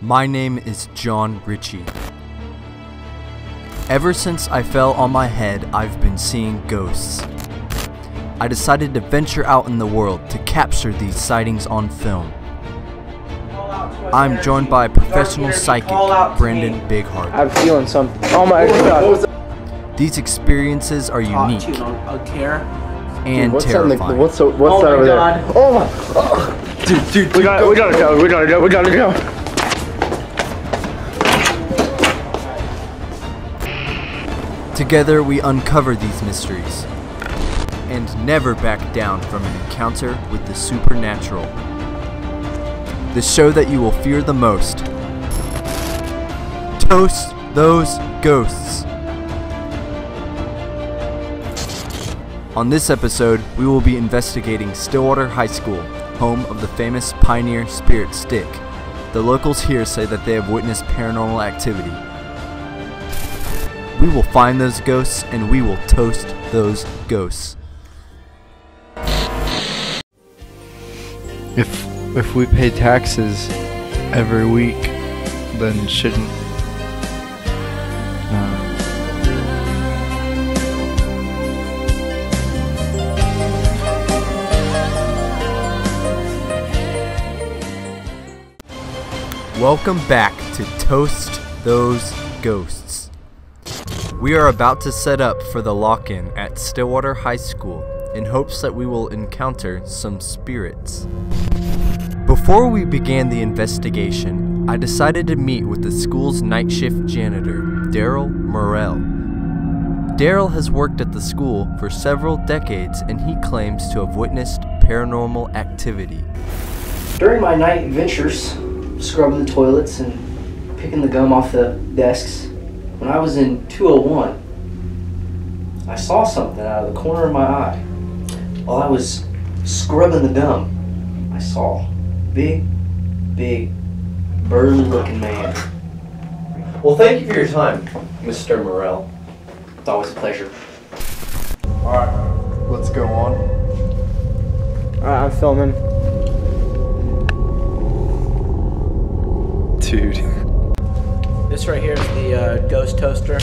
My name is John Ritchey. Ever since I fell on my head, I've been seeing ghosts. I decided to venture out in the world to capture these sightings on film. I'm joined by professional psychic Brandon Bigheart. I'm feeling something. Oh my god. These experiences are unique to you on a care. and what's that in the, terrifying. what's Oh that my over God. there? Oh my! Oh. dude, dude, we got, we gotta go, we gotta go, we gotta go. Together we uncover these mysteries and never back down from an encounter with the supernatural. The show that you will fear the most. Toast those ghosts. On this episode, we will be investigating Stillwater High School, home of the famous Pioneer Spirit Stick. The locals here say that they have witnessed paranormal activity. We will find those ghosts and we will toast those ghosts. If if we pay taxes every week, then shouldn't Welcome back to Toast Those Ghosts. We are about to set up for the lock in at Stillwater High School in hopes that we will encounter some spirits. Before we began the investigation, I decided to meet with the school's night shift janitor, Daryl Morrell. Daryl has worked at the school for several decades and he claims to have witnessed paranormal activity. During my night ventures, scrubbing the toilets and picking the gum off the desks, when I was in 201, I saw something out of the corner of my eye. While I was scrubbing the gum, I saw a big, big, burly looking man. Well, thank you for your time, Mr. Morel. It's always a pleasure. Alright, let's go on. Alright, I'm filming. dude. This right here is the uh, ghost toaster.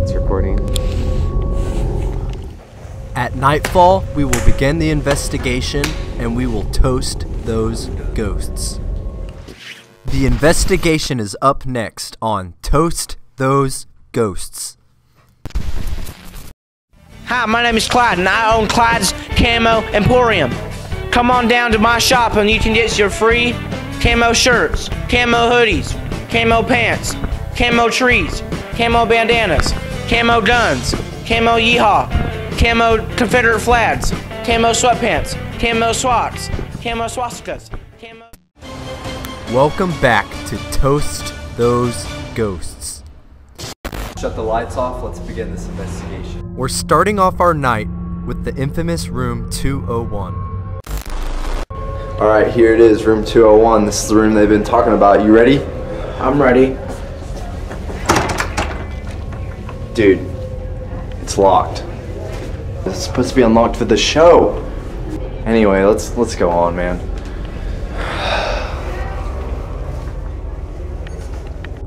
It's recording. At nightfall, we will begin the investigation and we will toast those ghosts. The investigation is up next on Toast Those Ghosts. Hi, my name is Clyde, and I own Clyde's Camo Emporium. Come on down to my shop, and you can get your free camo shirts, camo hoodies, camo pants, camo trees, camo bandanas, camo guns, camo yeehaw, camo Confederate flags, camo sweatpants, camo swats, camo swastikas, camo. Welcome back to Toast Those Ghosts. Shut the lights off. Let's begin this investigation. We're starting off our night with the infamous room 201. Alright, here it is, room 201. This is the room they've been talking about. You ready? I'm ready. Dude, it's locked. It's supposed to be unlocked for the show. Anyway, let's let's go on, man.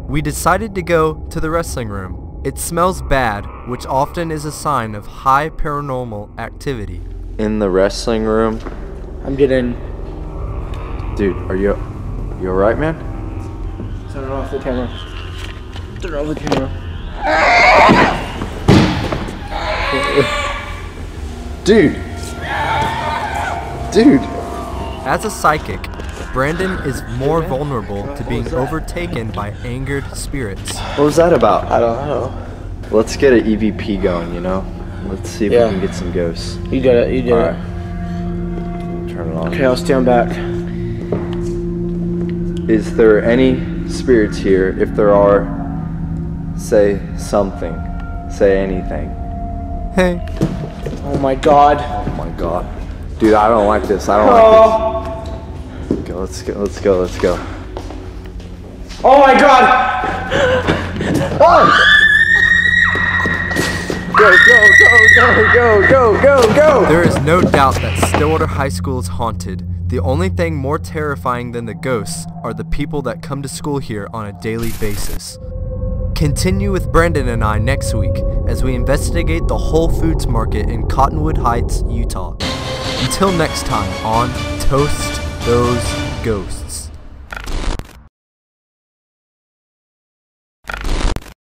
We decided to go to the wrestling room. It smells bad, which often is a sign of high paranormal activity. In the wrestling room. I'm getting. Dude, are you you alright, man? Turn off the camera. Turn off the camera. Dude. Dude. As a psychic, Brandon is more vulnerable to being overtaken by angered spirits. What was that about? I don't know. Let's get an EVP going, you know? Let's see if Yeah. we can get some ghosts. You did it. You did Alright. it. Turn it on. Okay, I'll stand back. Is there any spirits here? If there are, say something. Say anything. Hey, Oh my god. Oh my god. Dude, I don't like this. I don't like this. Okay, let's go, let's go, let's go. Oh my god! Oh! Go, go, go, go, go, go, go, go! there is no doubt that Stillwater High School is haunted. The only thing more terrifying than the ghosts are the people that come to school here on a daily basis. Continue with Brandon and I next week as we investigate the Whole Foods Market in Cottonwood Heights, Utah. Until next time on Toast Those Ghosts.